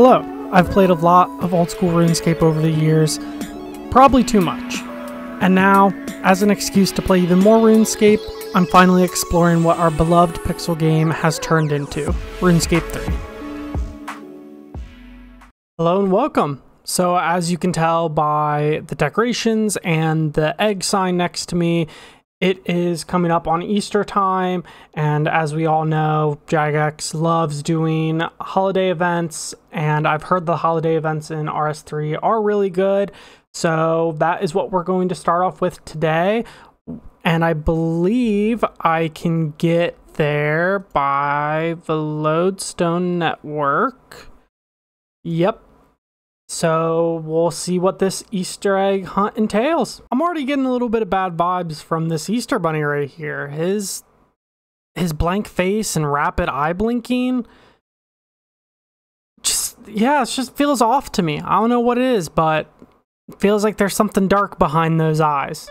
Hello, I've played a lot of old school RuneScape over the years, probably too much. And now, as an excuse to play even more RuneScape, I'm finally exploring what our beloved pixel game has turned into RuneScape 3. Hello and welcome. So, as you can tell by the decorations and the egg sign next to me, it is coming up on Easter time, and as we all know, Jagex loves doing holiday events, and I've heard the holiday events in RS3 are really good. So that is what we're going to start off with today. And I believe I can get there by the Lodestone Network. Yep, so we'll see what this Easter egg hunt entails. I'm already getting a little bit of bad vibes from this Easter bunny right here. His his blank face and rapid eye blinking just yeah, it just feels off to me. I don't know what it is, but it feels like there's something dark behind those eyes.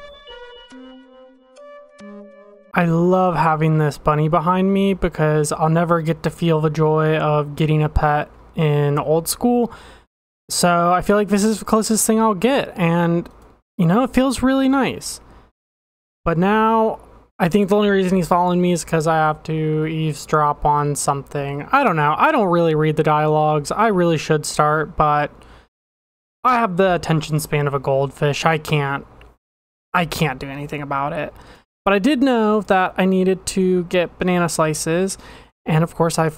I love having this bunny behind me because I'll never get to feel the joy of getting a pet in old school so I feel like this is the closest thing I'll get, and you know, it feels really nice. But now I think the only reason he's following me is because I have to eavesdrop on something. I don't know. I don't really read the dialogues. I really should start, but I have the attention span of a goldfish. I can't I can't do anything about it. But I did know that I needed to get banana slices, and of course I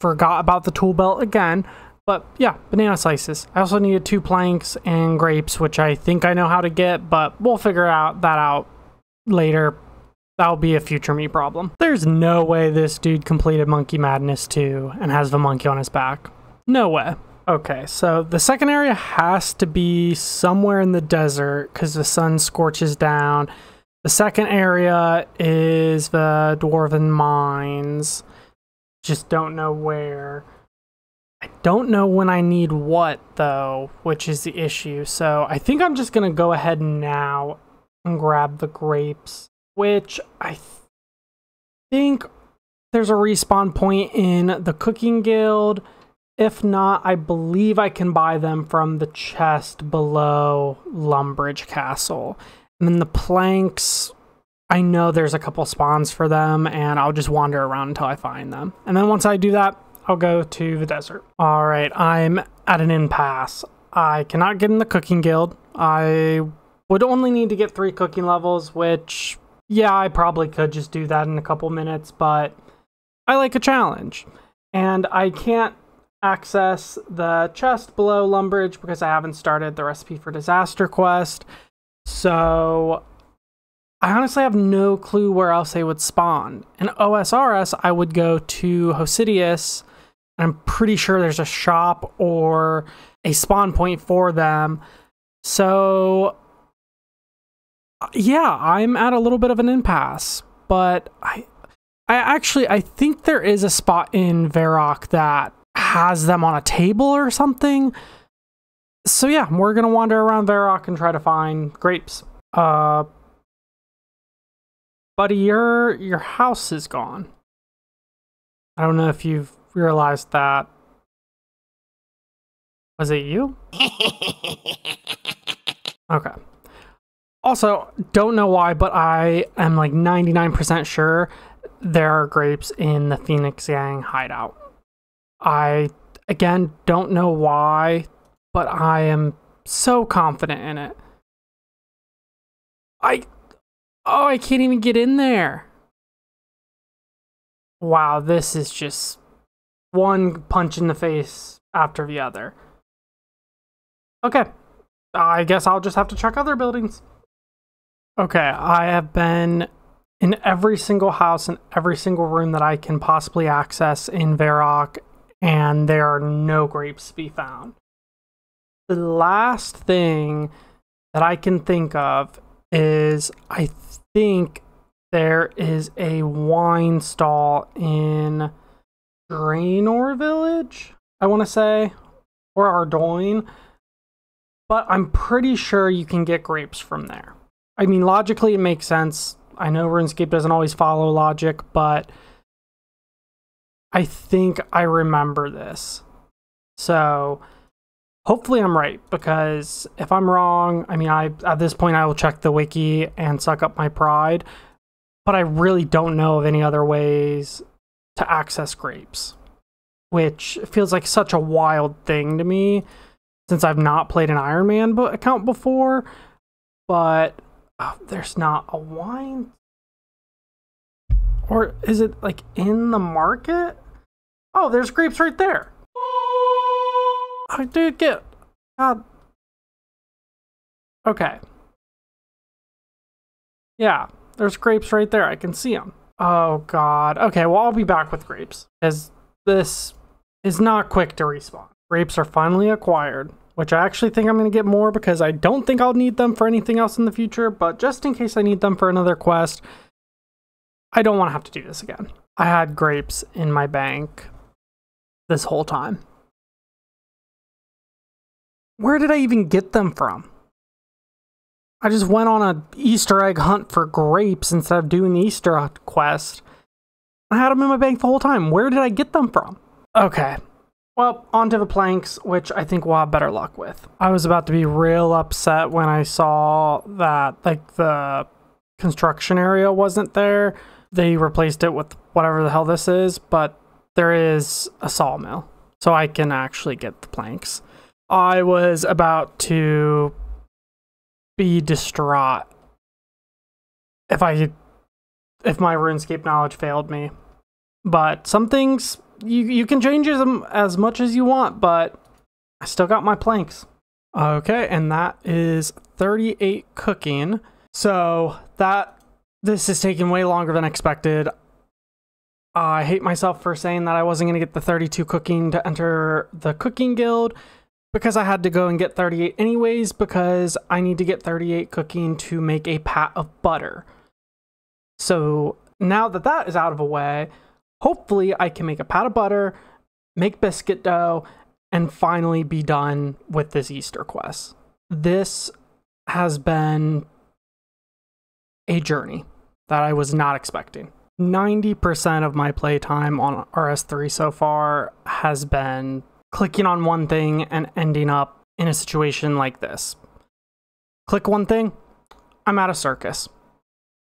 forgot about the tool belt again. But yeah, banana slices. I also needed two planks and grapes, which I think I know how to get, but we'll figure out that out later. That'll be a future me problem. There's no way this dude completed Monkey Madness 2 and has the monkey on his back. No way. Okay, so the second area has to be somewhere in the desert because the sun scorches down. The second area is the Dwarven Mines. Just don't know where. I don't know when I need what though, which is the issue. So I think I'm just gonna go ahead now and grab the grapes, which I th think there's a respawn point in the cooking guild. If not, I believe I can buy them from the chest below Lumbridge Castle. And then the planks, I know there's a couple spawns for them, and I'll just wander around until I find them. And then once I do that, I'll go to the desert. All right, I'm at an impasse. I cannot get in the cooking guild. I would only need to get three cooking levels, which, yeah, I probably could just do that in a couple minutes, but I like a challenge. And I can't access the chest below Lumbridge because I haven't started the recipe for disaster quest. So I honestly have no clue where else they would spawn. In OSRS, I would go to Hosidius I'm pretty sure there's a shop or a spawn point for them. So, yeah, I'm at a little bit of an impasse, but I, I actually I think there is a spot in Varrock that has them on a table or something. So yeah, we're gonna wander around Varrock and try to find grapes. Uh, buddy, your your house is gone. I don't know if you've realized that. Was it you? okay. Also, don't know why, but I am like 99% sure there are grapes in the Phoenix Gang hideout. I, again, don't know why, but I am so confident in it. I, oh, I can't even get in there. Wow, this is just one punch in the face after the other. Okay, I guess I'll just have to check other buildings. Okay, I have been in every single house and every single room that I can possibly access in Varrock, and there are no grapes to be found. The last thing that I can think of is I think there is a wine stall in Draynor Village, I want to say, or Ardougne. But I'm pretty sure you can get grapes from there. I mean, logically, it makes sense. I know RuneScape doesn't always follow logic, but I think I remember this. So hopefully I'm right because if I'm wrong, I mean, I at this point I will check the wiki and suck up my pride, but I really don't know of any other ways to access grapes, which feels like such a wild thing to me since I've not played an Iron Man account before. But oh, there's not a wine, or is it like in the market? Oh, there's grapes right there. I did get. God. Okay. Yeah, there's grapes right there. I can see them. Oh god. Okay, well I'll be back with grapes as this is not quick to respawn. Grapes are finally acquired, which I actually think I'm going to get more because I don't think I'll need them for anything else in the future, but just in case I need them for another quest, I don't want to have to do this again. I had grapes in my bank this whole time. Where did I even get them from? I just went on a Easter egg hunt for grapes instead of doing the Easter quest. I had them in my bank the whole time. Where did I get them from? Okay. Well, onto the planks, which I think we'll have better luck with. I was about to be real upset when I saw that, like, the construction area wasn't there. They replaced it with whatever the hell this is, but there is a sawmill, so I can actually get the planks. I was about to be distraught if I if my RuneScape knowledge failed me. But some things you you can change them as much as you want, but I still got my planks. Okay, and that is 38 cooking. So that this is taking way longer than expected. I hate myself for saying that I wasn't going to get the 32 cooking to enter the cooking guild because I had to go and get 38 anyways because I need to get 38 cooking to make a pat of butter. So now that that is out of the way, hopefully I can make a pat of butter, make biscuit dough, and finally be done with this Easter quest. This has been a journey that I was not expecting. 90% of my playtime on RS3 so far has been clicking on one thing and ending up in a situation like this. Click one thing, I'm at a circus.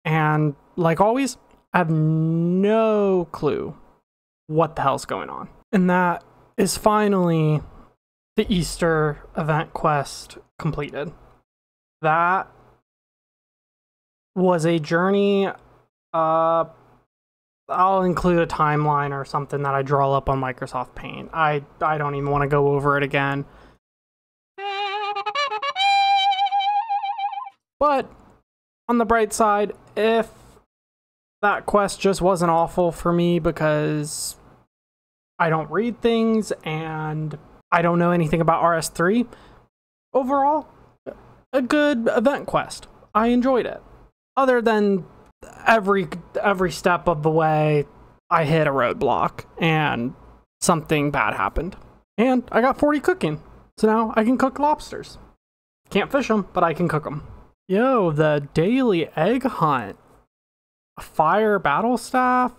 And like always, I have no clue what the hell's going on. And that is finally the Easter event quest completed. That was a journey uh I'll include a timeline or something that I draw up on Microsoft Paint. I I don't even want to go over it again. But on the bright side, if that quest just wasn't awful for me because I don't read things and I don't know anything about RS3, overall, a good event quest. I enjoyed it. Other than every every step of the way I hit a roadblock and something bad happened. And I got 40 cooking. So now I can cook lobsters. Can't fish them, but I can cook them. Yo, the daily egg hunt. Fire battle staff,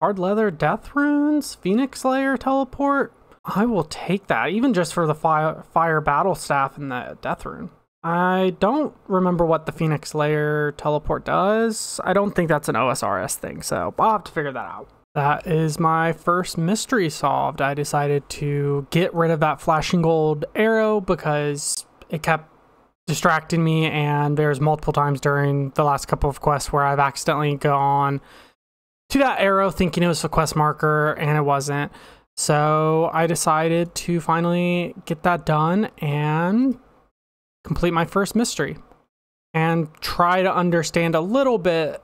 hard leather death runes, phoenix lair teleport. I will take that, even just for the fire, fire battle staff and the death rune. I don't remember what the Phoenix Lair teleport does. I don't think that's an OSRS thing, so I'll have to figure that out. That is my first mystery solved. I decided to get rid of that flashing gold arrow because it kept distracting me, and there's multiple times during the last couple of quests where I've accidentally gone to that arrow thinking it was a quest marker, and it wasn't. So I decided to finally get that done and complete my first mystery and try to understand a little bit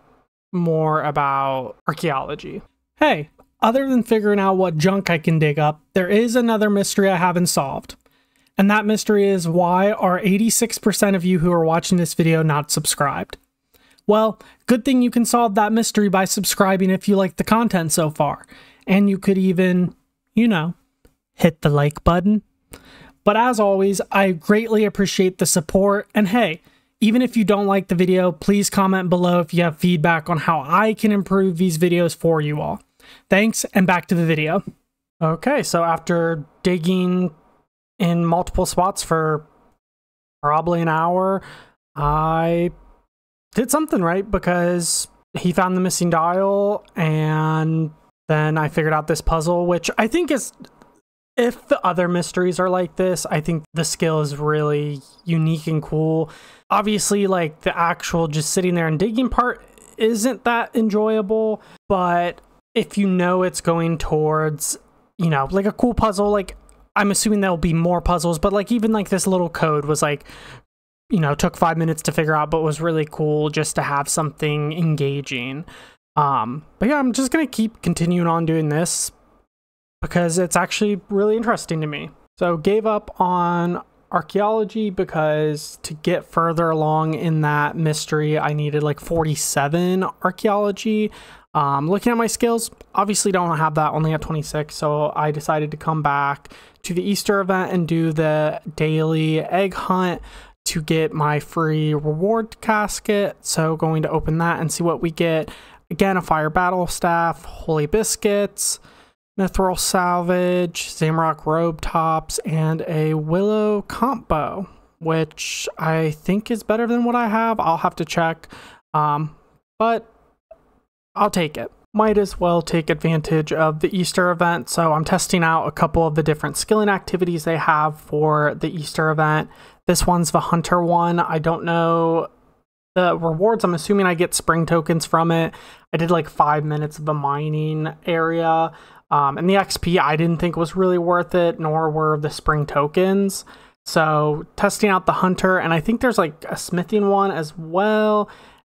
more about archaeology. Hey, other than figuring out what junk I can dig up, there is another mystery I haven't solved. And that mystery is why are 86% of you who are watching this video not subscribed? Well, good thing you can solve that mystery by subscribing if you like the content so far. And you could even, you know, hit the like button but as always, I greatly appreciate the support. And hey, even if you don't like the video, please comment below if you have feedback on how I can improve these videos for you all. Thanks, and back to the video. Okay, so after digging in multiple spots for probably an hour, I did something right because he found the missing dial and then I figured out this puzzle, which I think is if the other mysteries are like this, I think the skill is really unique and cool. Obviously, like the actual just sitting there and digging part isn't that enjoyable, but if you know it's going towards, you know, like a cool puzzle, like I'm assuming there'll be more puzzles, but like even like this little code was like, you know, took five minutes to figure out, but was really cool just to have something engaging. Um, but yeah, I'm just gonna keep continuing on doing this because it's actually really interesting to me. So gave up on archaeology because to get further along in that mystery, I needed like 47 archaeology. Um, looking at my skills, obviously don't have that only at 26, so I decided to come back to the Easter event and do the daily egg hunt to get my free reward casket. So going to open that and see what we get. Again, a fire battle staff, holy biscuits, Mithril Salvage, Zamorak Robe Tops, and a Willow Combo, which I think is better than what I have. I'll have to check, um, but I'll take it. Might as well take advantage of the Easter event, so I'm testing out a couple of the different skilling activities they have for the Easter event. This one's the Hunter one. I don't know the rewards. I'm assuming I get spring tokens from it. I did like five minutes of the mining area. Um, and the XP I didn't think was really worth it, nor were the spring tokens. So testing out the hunter, and I think there's like a smithing one as well.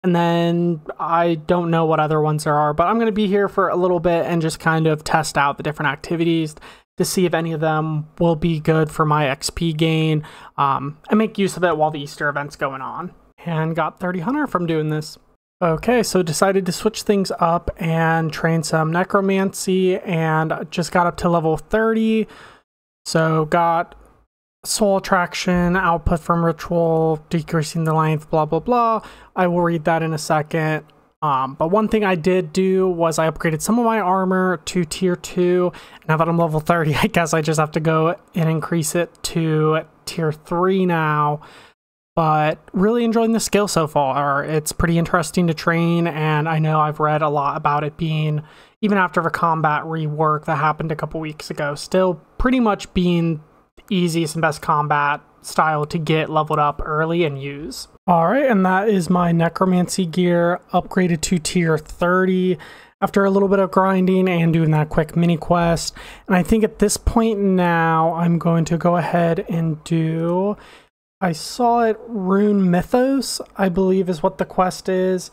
And then I don't know what other ones there are, but I'm going to be here for a little bit and just kind of test out the different activities to see if any of them will be good for my XP gain um, and make use of it while the Easter event's going on. And got 30 hunter from doing this. Okay, so decided to switch things up and train some necromancy and just got up to level 30. So got soul attraction, output from ritual, decreasing the length, blah, blah, blah. I will read that in a second. Um, but one thing I did do was I upgraded some of my armor to tier 2. Now that I'm level 30, I guess I just have to go and increase it to tier 3 now but really enjoying the skill so far. It's pretty interesting to train, and I know I've read a lot about it being, even after the combat rework that happened a couple weeks ago, still pretty much being easiest and best combat style to get leveled up early and use. All right, and that is my necromancy gear upgraded to tier 30 after a little bit of grinding and doing that quick mini quest. And I think at this point now, I'm going to go ahead and do I saw it Rune Mythos, I believe is what the quest is.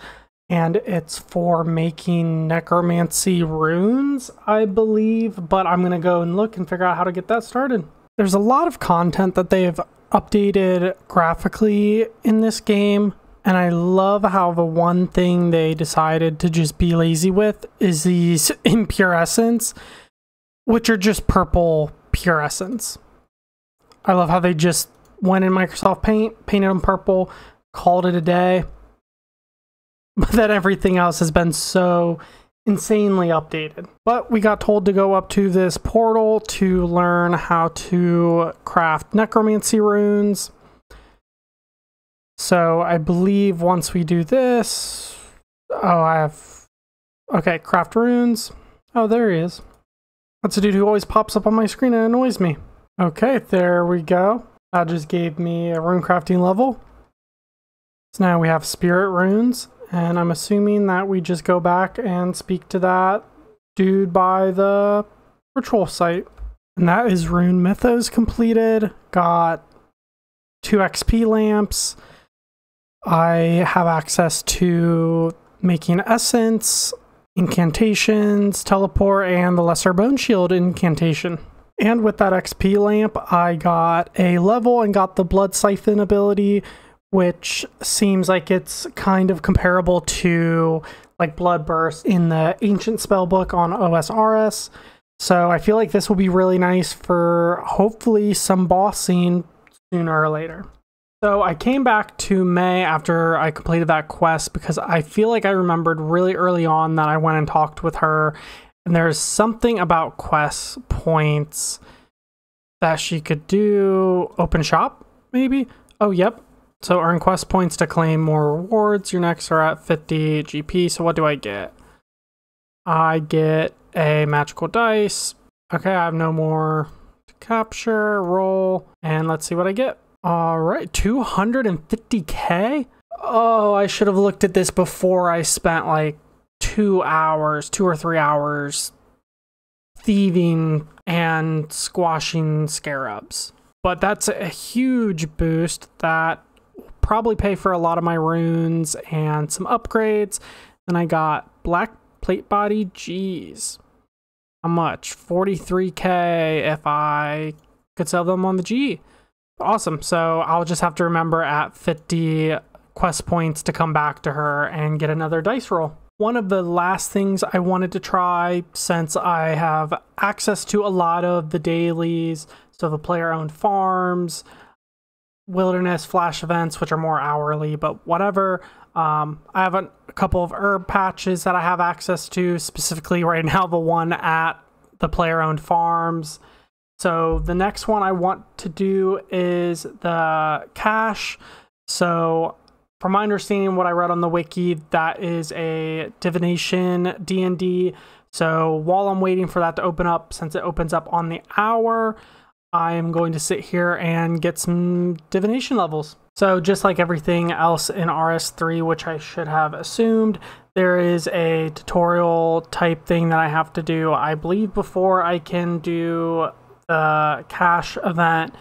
And it's for making necromancy runes, I believe. But I'm going to go and look and figure out how to get that started. There's a lot of content that they've updated graphically in this game. And I love how the one thing they decided to just be lazy with is these impure essence, which are just purple pure essence. I love how they just went in Microsoft Paint, painted them purple, called it a day. But then everything else has been so insanely updated. But we got told to go up to this portal to learn how to craft necromancy runes. So I believe once we do this, oh, I have, okay, craft runes. Oh, there he is. That's a dude who always pops up on my screen and annoys me. Okay, there we go. That just gave me a rune crafting level. So now we have spirit runes, and I'm assuming that we just go back and speak to that dude by the ritual site. And that is Rune Mythos completed. Got two XP lamps. I have access to making essence, incantations, teleport, and the Lesser Bone Shield incantation. And with that XP lamp, I got a level and got the Blood Siphon ability, which seems like it's kind of comparable to like Blood Burst in the Ancient Spellbook on OSRS. So I feel like this will be really nice for hopefully some bossing sooner or later. So I came back to May after I completed that quest because I feel like I remembered really early on that I went and talked with her and there's something about quest points that she could do open shop, maybe? Oh, yep. So earn quest points to claim more rewards. Your next are at 50 GP. So what do I get? I get a magical dice. Okay, I have no more to capture, roll, and let's see what I get. All right, 250k? Oh, I should have looked at this before I spent like two hours, two or three hours thieving and squashing scarabs. But that's a huge boost that will probably pay for a lot of my runes and some upgrades. Then I got black plate body. Jeez. How much? 43k if I could sell them on the G. Awesome. So I'll just have to remember at 50 quest points to come back to her and get another dice roll. One of the last things I wanted to try since I have access to a lot of the dailies, so the player owned farms, wilderness flash events, which are more hourly, but whatever. Um, I have a, a couple of herb patches that I have access to, specifically right now, the one at the player owned farms. So the next one I want to do is the cache. So from my understanding, what I read on the wiki, that is a divination D&D. So while I'm waiting for that to open up, since it opens up on the hour, I am going to sit here and get some divination levels. So just like everything else in RS3, which I should have assumed, there is a tutorial type thing that I have to do, I believe, before I can do the cache event.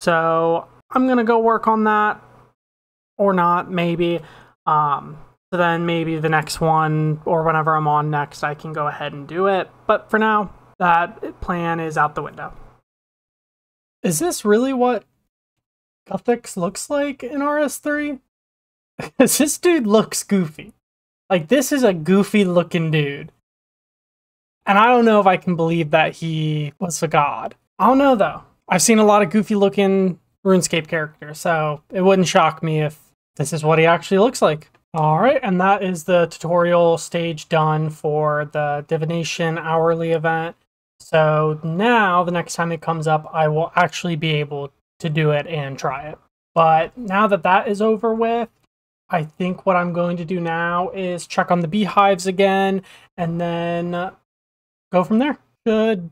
So I'm going to go work on that or not, maybe. Um, so then maybe the next one or whenever I'm on next, I can go ahead and do it. But for now, that plan is out the window. Is this really what Guthix looks like in RS3? Because this dude looks goofy. Like, this is a goofy looking dude. And I don't know if I can believe that he was a god. I don't know, though. I've seen a lot of goofy looking RuneScape characters, so it wouldn't shock me if this is what he actually looks like. All right, and that is the tutorial stage done for the divination hourly event. So now the next time it comes up, I will actually be able to do it and try it. But now that that is over with, I think what I'm going to do now is check on the beehives again and then go from there. Should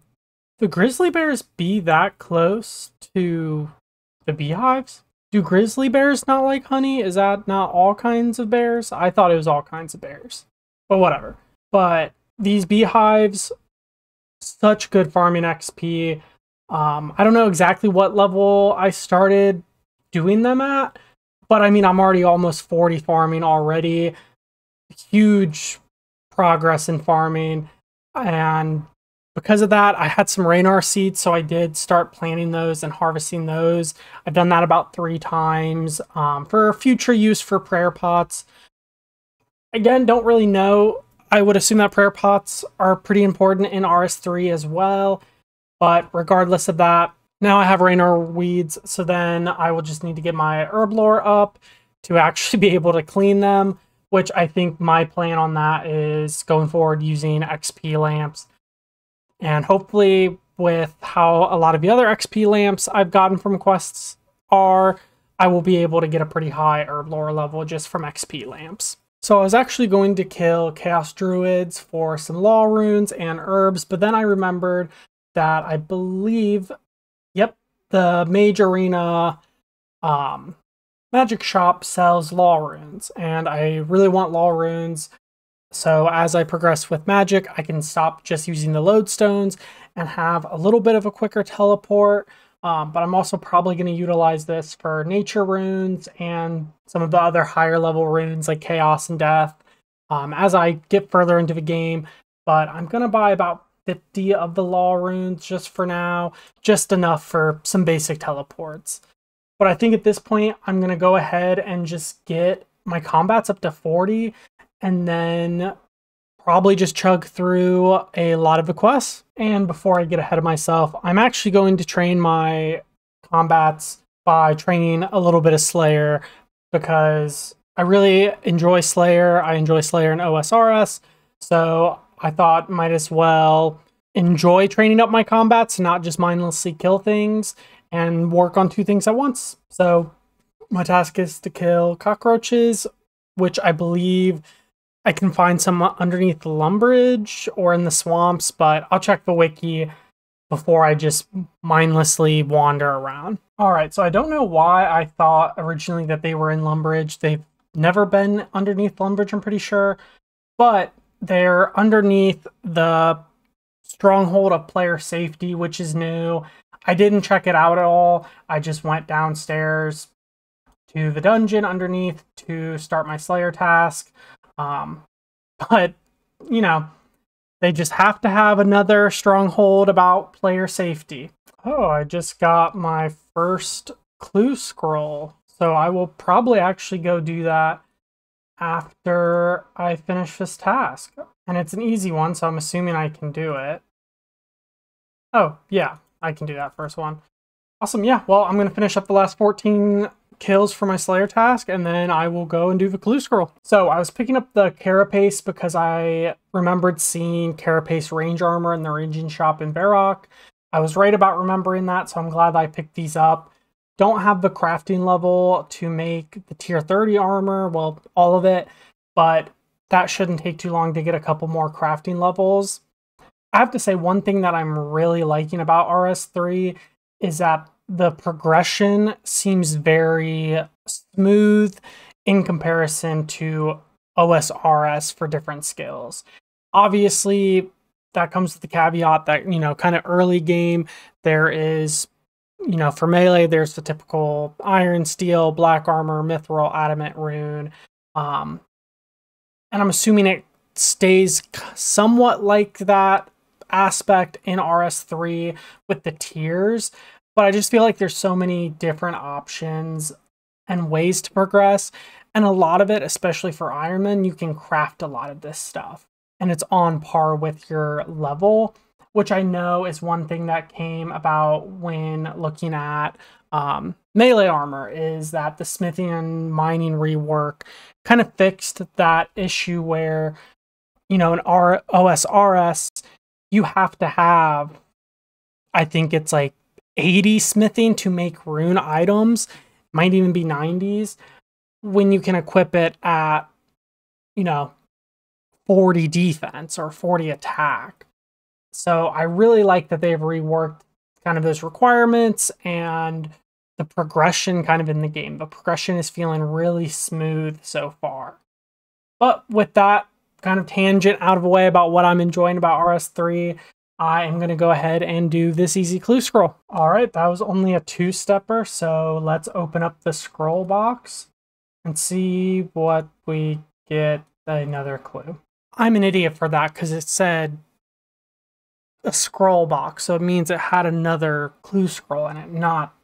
the grizzly bears be that close to the beehives? Do grizzly bears not like honey? Is that not all kinds of bears? I thought it was all kinds of bears. But whatever. But these beehives, such good farming XP. Um, I don't know exactly what level I started doing them at, but I mean, I'm already almost 40 farming already. Huge progress in farming. And because of that, I had some Ranarr seeds, so I did start planting those and harvesting those. I've done that about three times um, for future use for prayer pots. Again, don't really know. I would assume that prayer pots are pretty important in RS3 as well. But regardless of that, now I have Ranarr weeds, so then I will just need to get my herblore up to actually be able to clean them, which I think my plan on that is going forward using XP lamps and hopefully, with how a lot of the other XP lamps I've gotten from quests are, I will be able to get a pretty high herblore level just from XP lamps. So I was actually going to kill Chaos Druids for some law runes and herbs, but then I remembered that I believe, yep, the Mage Arena um, magic shop sells law runes, and I really want law runes so as I progress with magic, I can stop just using the lodestones and have a little bit of a quicker teleport. Um, but I'm also probably going to utilize this for nature runes and some of the other higher level runes like chaos and death um, as I get further into the game. But I'm going to buy about 50 of the law runes just for now, just enough for some basic teleports. But I think at this point, I'm going to go ahead and just get my combats up to 40 and then probably just chug through a lot of the quests. And before I get ahead of myself, I'm actually going to train my combats by training a little bit of Slayer because I really enjoy Slayer. I enjoy Slayer in OSRS. So I thought might as well enjoy training up my combats, not just mindlessly kill things and work on two things at once. So my task is to kill cockroaches, which I believe I can find some underneath the lumbridge or in the swamps, but I'll check the wiki before I just mindlessly wander around. All right, so I don't know why I thought originally that they were in Lumbridge. They've never been underneath Lumbridge, I'm pretty sure, but they're underneath the stronghold of player safety, which is new. I didn't check it out at all. I just went downstairs to the dungeon underneath to start my Slayer task. Um, but, you know, they just have to have another stronghold about player safety. Oh, I just got my first clue scroll. So I will probably actually go do that after I finish this task. And it's an easy one, so I'm assuming I can do it. Oh, yeah, I can do that first one. Awesome, yeah. Well, I'm going to finish up the last 14 kills for my Slayer task, and then I will go and do the clue scroll. So I was picking up the Carapace because I remembered seeing Carapace range armor in the ranging shop in Varrock. I was right about remembering that, so I'm glad I picked these up. Don't have the crafting level to make the tier 30 armor, well, all of it, but that shouldn't take too long to get a couple more crafting levels. I have to say, one thing that I'm really liking about RS3 is that the progression seems very smooth in comparison to OSRS for different skills. Obviously, that comes with the caveat that, you know, kind of early game, there is, you know, for melee, there's the typical iron, steel, black armor, mithril, adamant, rune. Um, and I'm assuming it stays somewhat like that aspect in RS3 with the tiers but I just feel like there's so many different options and ways to progress. And a lot of it, especially for Ironman, you can craft a lot of this stuff. And it's on par with your level, which I know is one thing that came about when looking at um, melee armor, is that the Smithian mining rework kind of fixed that issue where, you know, an R- OSRS, you have to have, I think it's like 80 smithing to make rune items, might even be 90s, when you can equip it at, you know, 40 defense or 40 attack. So I really like that they've reworked kind of those requirements and the progression kind of in the game. The progression is feeling really smooth so far. But with that kind of tangent out of the way about what I'm enjoying about RS3, I am going to go ahead and do this easy clue scroll. All right, that was only a two-stepper, so let's open up the scroll box and see what we get another clue. I'm an idiot for that because it said a scroll box, so it means it had another clue scroll in it, not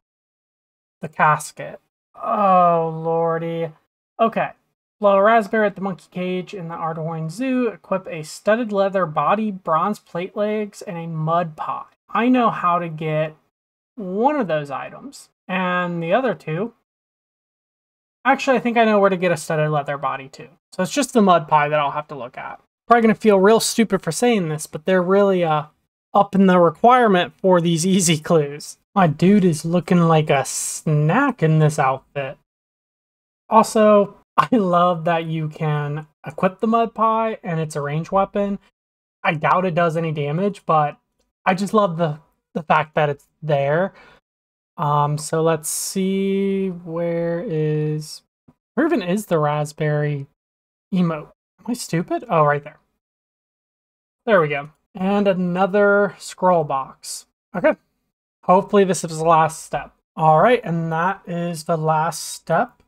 the casket. Oh, lordy. Okay, Blow a raspberry at the monkey cage in the Ardougne Zoo. Equip a studded leather body, bronze plate legs, and a mud pie. I know how to get one of those items. And the other two, actually, I think I know where to get a studded leather body too. So it's just the mud pie that I'll have to look at. Probably gonna feel real stupid for saying this, but they're really uh, up in the requirement for these easy clues. My dude is looking like a snack in this outfit. Also, I love that you can equip the mud pie and it's a range weapon. I doubt it does any damage, but I just love the the fact that it's there. Um, so let's see where is where even is the raspberry emote? Am I stupid? Oh, right there. There we go. And another scroll box. Okay. Hopefully this is the last step. All right, and that is the last step.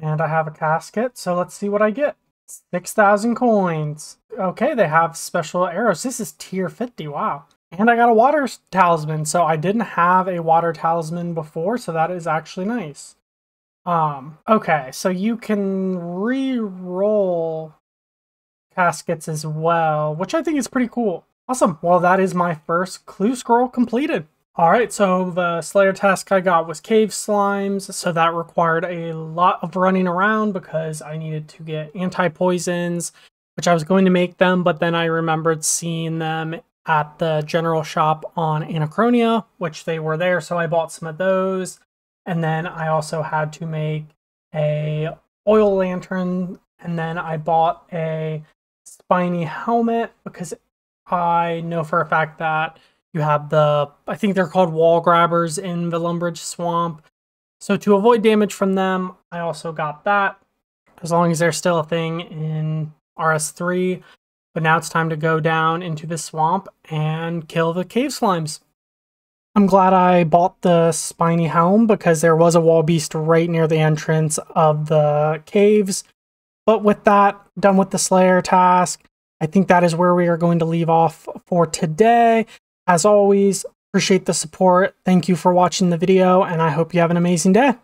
And I have a casket, so let's see what I get. 6,000 coins. Okay, they have special arrows. This is tier 50, wow. And I got a water talisman, so I didn't have a water talisman before, so that is actually nice. Um, okay, so you can re-roll caskets as well, which I think is pretty cool. Awesome. Well, that is my first clue scroll completed. Alright, so the Slayer task I got was cave slimes, so that required a lot of running around because I needed to get anti-poisons, which I was going to make them, but then I remembered seeing them at the general shop on Anachronia, which they were there, so I bought some of those. And then I also had to make a oil lantern, and then I bought a spiny helmet because I know for a fact that you have the, I think they're called wall grabbers in the Lumbridge Swamp. So to avoid damage from them, I also got that, as long as they're still a thing in RS3. But now it's time to go down into the swamp and kill the cave slimes. I'm glad I bought the spiny helm because there was a wall beast right near the entrance of the caves. But with that, done with the Slayer task, I think that is where we are going to leave off for today. As always, appreciate the support. Thank you for watching the video, and I hope you have an amazing day.